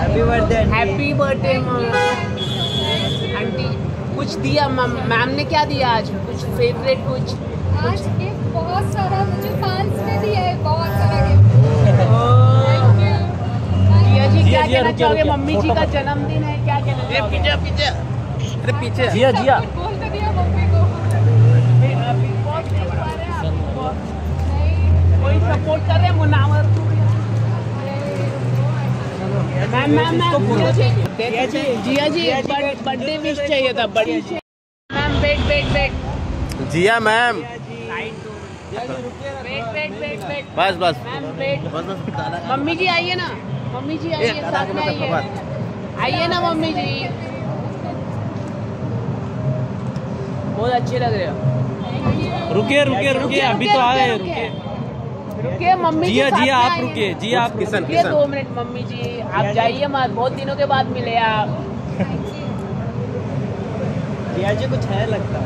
Happy birthday happy birthday aunty कुछ दिया ma'am ने क्या दिया आज? कुछ फेवरेट कुछ? आज गिफ्ट बहुत सारा मुझे फैंस ने दिया है बहुत सारा गिफ्ट जिया जी क्या जिया, कहना चाहोगे? मम्मी जी का जन्मदिन है क्या कहना पीछे पीछे। अरे पीछे। जिया जिया बोल तो दिया मम्मी को Big Boss देख पा रहे हैं आप? कोई सपोर्ट कर रहे हैं मुनावर को ma'am ma'am ma'am Jiya ji. Birthday wish चाहिए था बड़ी। Ma'am wait wait wait Jiya ma'am. बस बस। मम्मी जी आइए ना। मम्मी जी आइए साथ में आइए। आइए ना मम्मी जी। बहुत अच्छे लग रहे हो। रुकिए रुकिए रुकिए। अभी तो आ गए रुकिए। रुकिए मम्मी जी जिया आप। रुकिए जी आप किसन किसन दो मिनट मम्मी जी आप जाइए मत बहुत दिनों के बाद मिले आप। जिया जी कुछ है लगता?